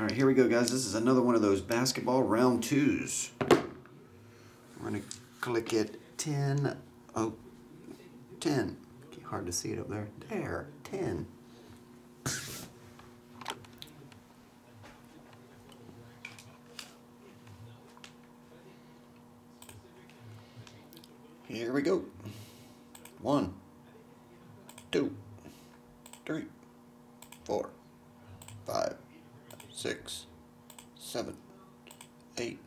All right, here we go, guys. This is another one of those basketball round twos. We're going to click it 10. Oh, 10. Hard to see it up there. There, 10. Here we go. One, two, three, four, five, six, seven, eight,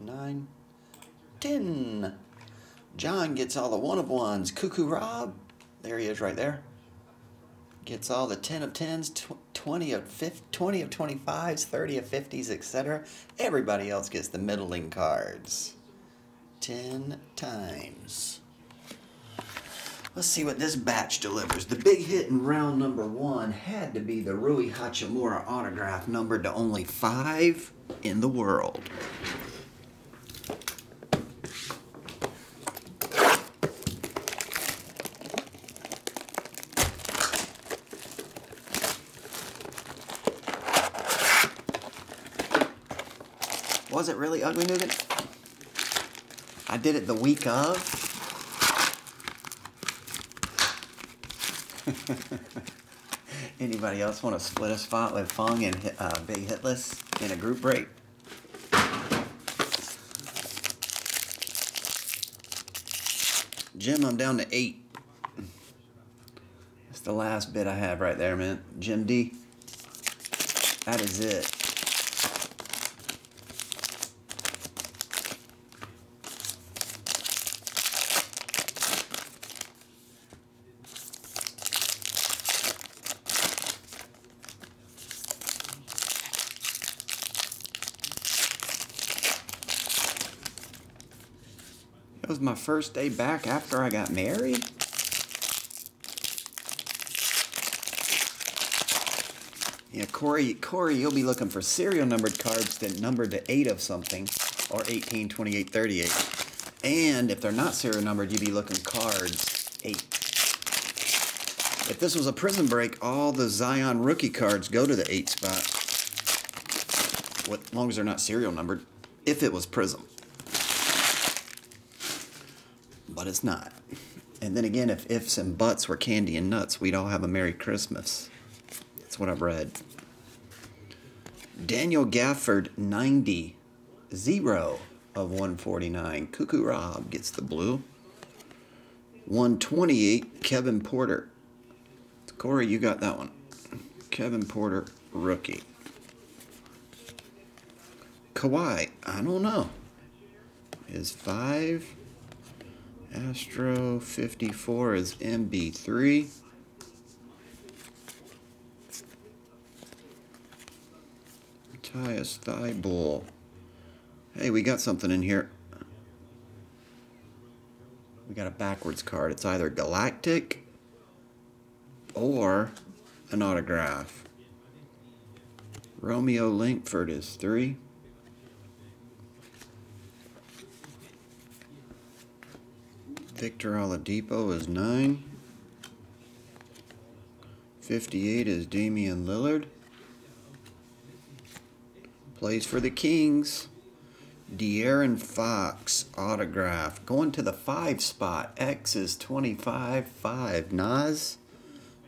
nine, ten. John gets all the one of ones. Cuckoo Rob, there he is right there. Gets all the 10 of 10s, tw- 20 of 50, 20 of 25s, 30 of 50s, etc. Everybody else gets the middling cards. 10 times. Let's see what this batch delivers. The big hit in round number one had to be the Rui Hachimura autograph, numbered to only five in the world. Was it really Ugly Nougat? I did it the week of. Anybody else want to split a spot with Fung and uh, Big Hitless in a group break? Jim, I'm down to eight. That's the last bit I have right there, man. Jim D. That is it. Was my first day back after I got married. Yeah, Corey, Corey, you'll be looking for serial numbered cards that numbered to 8 of something, or 18, 28, 38. And if they're not serial numbered, you'd be looking cards 8. If this was a prison break, all the Zion rookie cards go to the 8 spot. What, as long as they're not serial numbered. If it was Prizm. But it's not. And then again, if ifs and buts were candy and nuts, we'd all have a Merry Christmas. That's what I've read. Daniel Gafford, 90. Zero of 149. Cuckoo Rob gets the blue. 128, Kevin Porter. Corey, you got that one. Kevin Porter, rookie. Kawhi, I don't know. Is 5. Astro 54 is MB3. Matisse Thybulle. Hey, we got something in here. We got a backwards card. It's either Galactic or an autograph. Romeo Langford is 3. Victor Oladipo is 9. 58 is Damian Lillard. Plays for the Kings. De'Aaron Fox autograph. Going to the 5 spot. X is 25 5. Nas,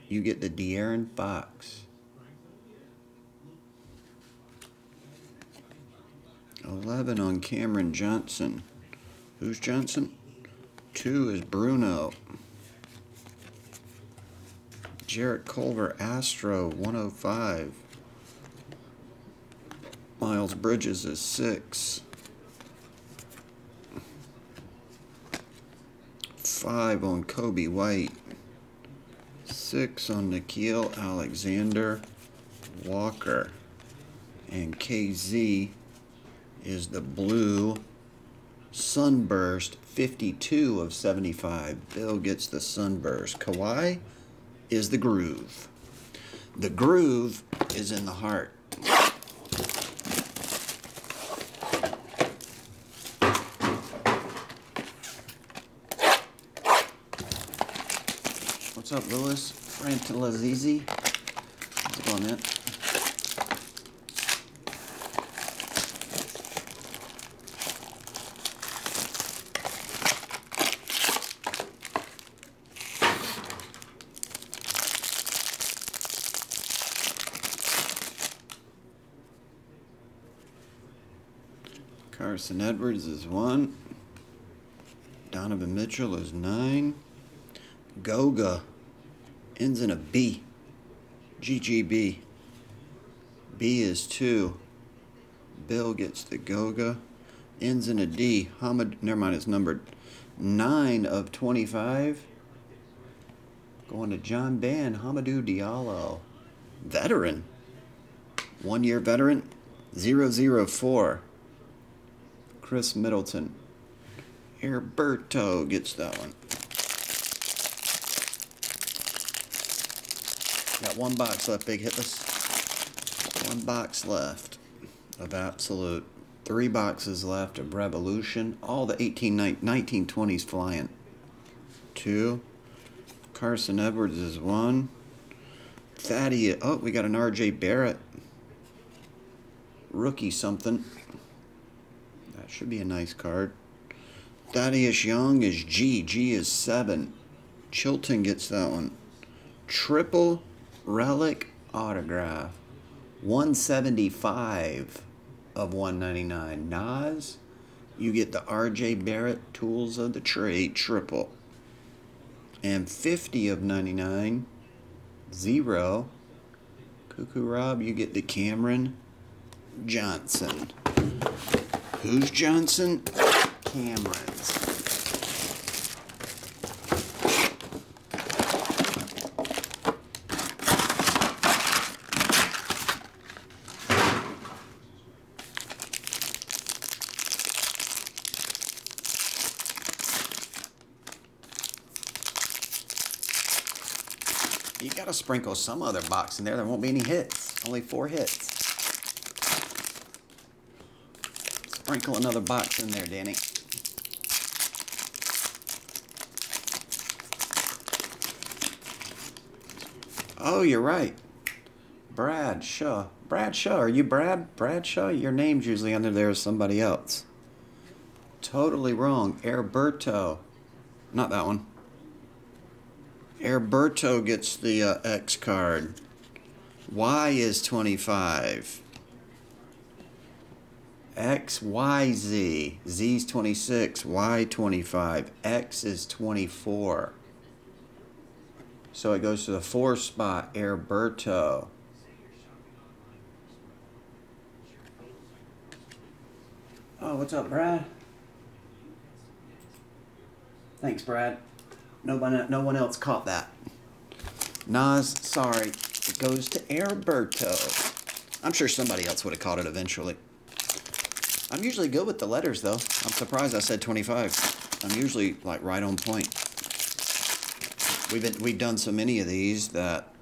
you get the De'Aaron Fox. 11 on Cameron Johnson. Who's Johnson? Two is Bruno. Jarrett Culver, Astro, 105. Miles Bridges is six. Five on Coby White. Six on Nickeil Alexander Walker. And KZ is the blue Sunburst 52 of 75. Bill gets the Sunburst. Kawhi is the groove. The groove is in the heart. What's up, Lewis? Frantalazizi? How's it going, man? Carson Edwards is one. Donovan Mitchell is nine. Goga ends in a B. GGB. B is two. Bill gets the Goga. Ends in a D. Hamid, never mind, it's numbered. Nine of 25. Going to John Ban, Hamidou Diallo. Veteran. One year veteran. 004. Khris Middleton. Herberto gets that one. Got one box left, big hitless. One box left of Absolute. Three boxes left of Revolution. All the 18, 1920s flying. Two. Carson Edwards is one. Thaddeus. Oh, we got an RJ Barrett. Rookie something. That should be a nice card. Thaddeus Young is G. G is seven. Chilton gets that one. Triple relic autograph. 175 of 199. Nas, you get the RJ Barrett Tools of the Trade triple. And 50 of 99. Zero. Cuckoo Rob, you get the Cameron Johnson. Who's Johnson? Cameron's. You gotta sprinkle some other box in there. There won't be any hits. Only four hits. Sprinkle another box in there, Danny. Oh, you're right. Brad Shaw. Brad Shaw. Are you Brad? Brad Shaw? Your name's usually under there as somebody else. Totally wrong. Herberto. Not that one. Herberto gets the uh, X card. Y is 25. X, Y, Z. Z's 26. Y 25. X is 24. So it goes to the four spot, Herberto. Oh, what's up, Brad? Thanks, Brad. No one, no one else caught that. Nas, sorry. It goes to Herberto. I'm sure somebody else would have caught it eventually. I'm usually good with the letters, though. I'm surprised I said 25. I'm usually like right on point. We've been, we've done so many of these that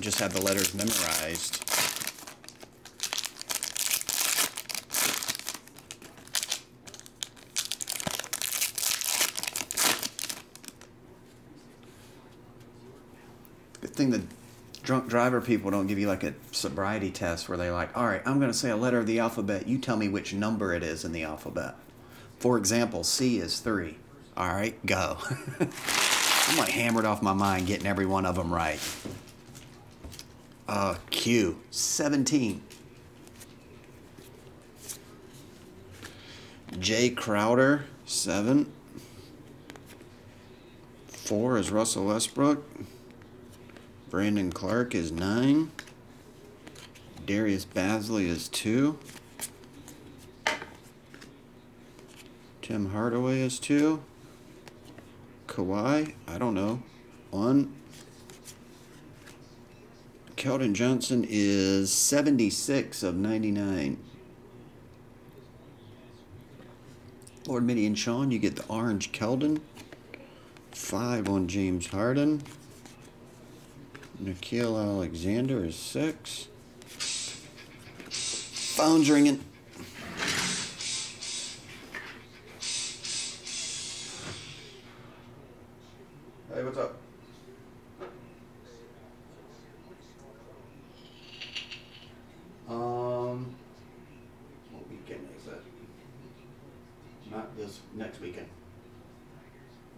just have the letters memorized. Good thing the drunk driver people don't give you like a sobriety test where they're like, all right, I'm going to say a letter of the alphabet. You tell me which number it is in the alphabet. For example, C is three. All right, go. I'm like hammered off my mind getting every one of them right. Uh, Q, 17. Jae Crowder, 7. 4 is Russell Westbrook. Brandon Clarke is 9. Darius Bazley is 2. Tim Hardaway is 2. Kawhi, I don't know. 1. Keldon Johnson is 76 of 99. Lord Mitty and Sean, you get the orange Keldon. 5 on James Harden. Nickeil Alexander is 6. Phone's ringing. Hey, what's up? Um, what weekend is it? Not this next weekend.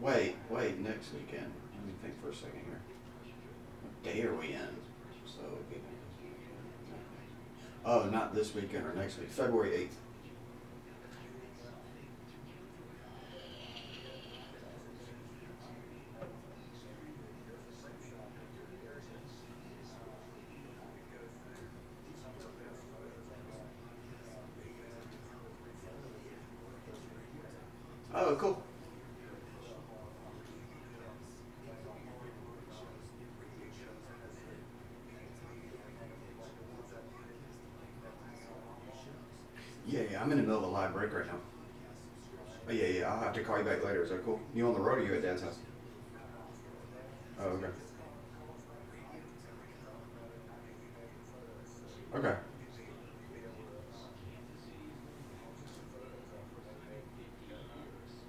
Wait, wait, next weekend. Let me think for a second here. What day are we in? So, Oh, not this weekend or next week, February 8th. Oh, cool. Break right now. Oh, yeah, yeah, I'll have to call you back later. Is that cool? You on the road or you at Dad's house? Oh, okay. Okay.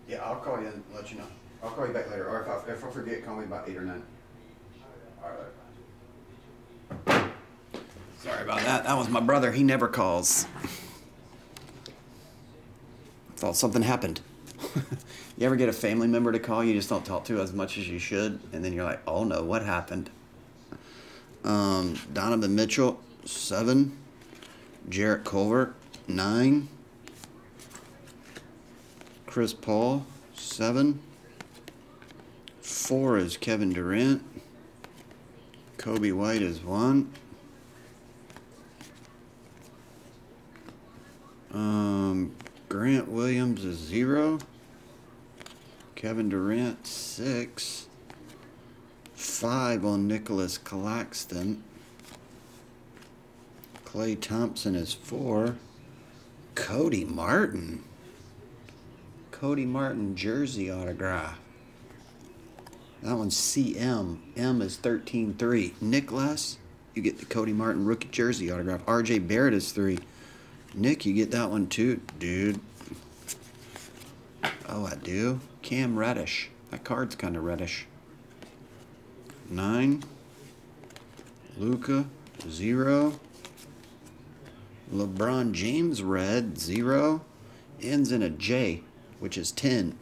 Yeah, I'll call you and let you know. I'll call you back later. Or if I, if I forget, call me about 8 or 9. All right. Sorry about that. That was my brother. He never calls. Thought something happened. you ever get a family member to call you just don't talk to as much as you should, and then you're like, oh no, what happened? Um, Donovan Mitchell, seven. Jarrett Culver, nine. Chris Paul, seven. Four is Kevin Durant. Coby White is one. Um, Grant Williams is zero. Kevin Durant, six. Five on Nicolas Claxton. Klay Thompson is four. Cody Martin. Cody Martin jersey autograph. That one's CM. M is 13-3. Nicholas, you get the Cody Martin rookie jersey autograph. RJ Barrett is three. Nick, you get that one too, dude. Oh, I do. Cam Reddish. That card's kind of reddish. Nine. Luka, zero. LeBron James red, zero. Ends in a J, which is 10.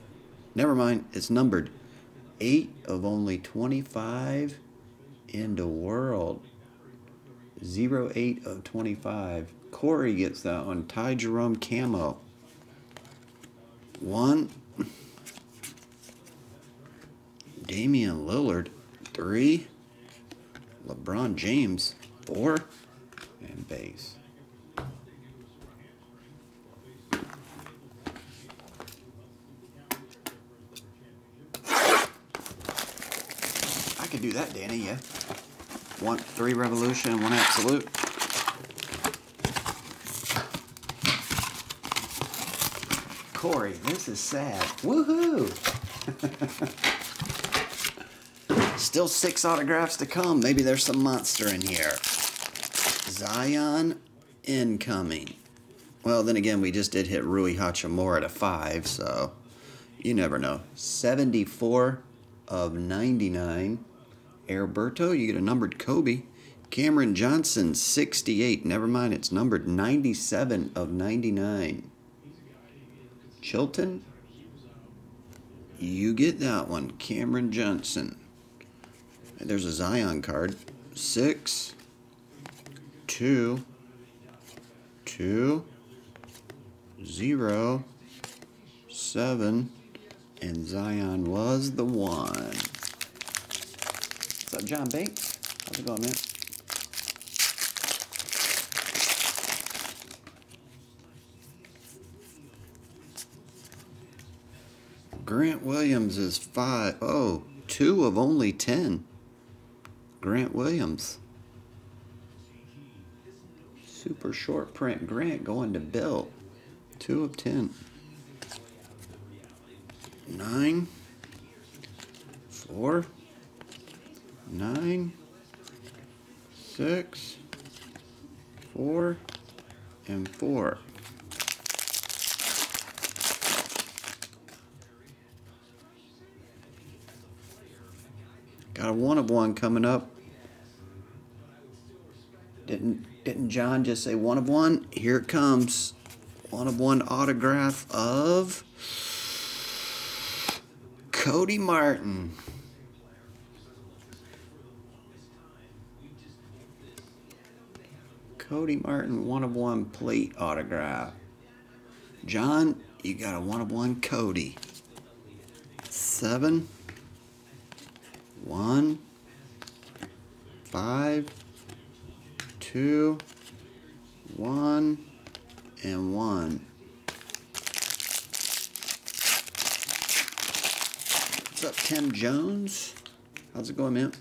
Never mind, it's numbered. Eight of only 25 in the world. Zero eight of 25. Corey gets that one. Ty Jerome Camo. One. Damian Lillard. Three. LeBron James. Four. And base. I could do that, Danny, yeah. One, three revolution, one absolute. Corey, this is sad. Woohoo! Still six autographs to come. Maybe there's some monster in here. Zion incoming. Well, then again, we just did hit Rui Hachimura at a five, so you never know. 74 of 99. Alberto, you get a numbered Kobe. Cameron Johnson, 68. Never mind, it's numbered 97 of 99. Chilton, you get that one. Cameron Johnson. There's a Zion card. Six, two, two, zero, seven, and Zion was the one. What's up, John Bates? How's it going, man? Grant Williams is five. Oh, two of only ten. Grant Williams. Super short print Grant going to Bill. Two of ten. Nine. Four. Nine. Six. Four. And four. Got a one of one coming up. Didn't didn't John just say one of one? Here it comes. One of one autograph of Cody Martin. Cody Martin one of one plate autograph. John, you got a one of one Cody. Seven one, five, two, one, and one. What's up, Tim Jones? How's it going, man?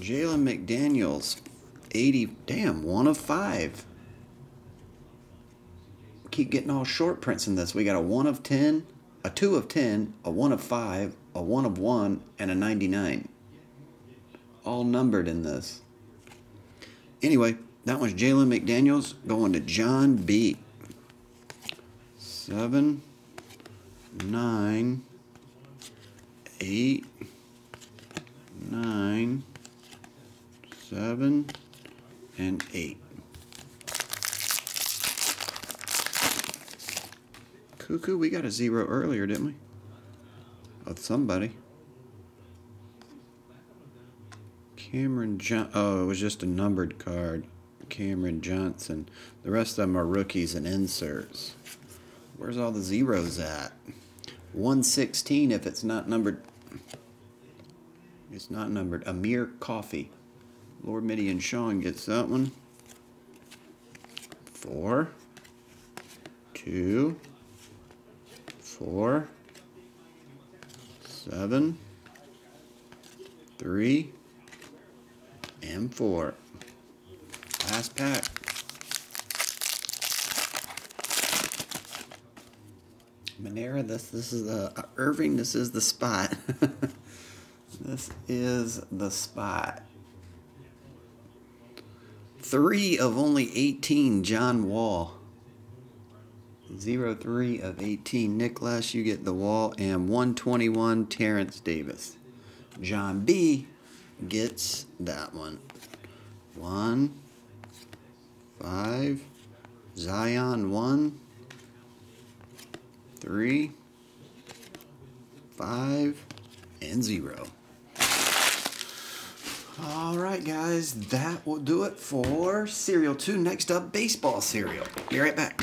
Jalen McDaniels, 80. Damn, one of five. Keep getting all short prints in this. We got a one of 10, a two of 10, a one of five, a one of one, and a 99. All numbered in this. Anyway, that was Jalen McDaniels going to John B. Seven, nine, eight, nine, seven, and eight. Cuckoo, we got a zero earlier, didn't we? Of somebody. Cameron John. Oh, it was just a numbered card. Cameron Johnson. The rest of them are rookies and inserts. Where's all the zeros at? 116 if it's not numbered. It's not numbered. Amir Coffey. Lord Midian Sean gets that one. Four. Two. Four. Seven. Three. And four. Last pack. Monera, this this is the uh, Irving. This is the spot. this is the spot. Three of only eighteen. John Wall. Zero three of eighteen. Nicholas, you get the wall, and one twenty one. Terence Davis. John B gets that one. One, five, Zion one, three, five, and zero. All right, guys, that will do it for Serial 2. Next up, Baseball Serial. Be right back.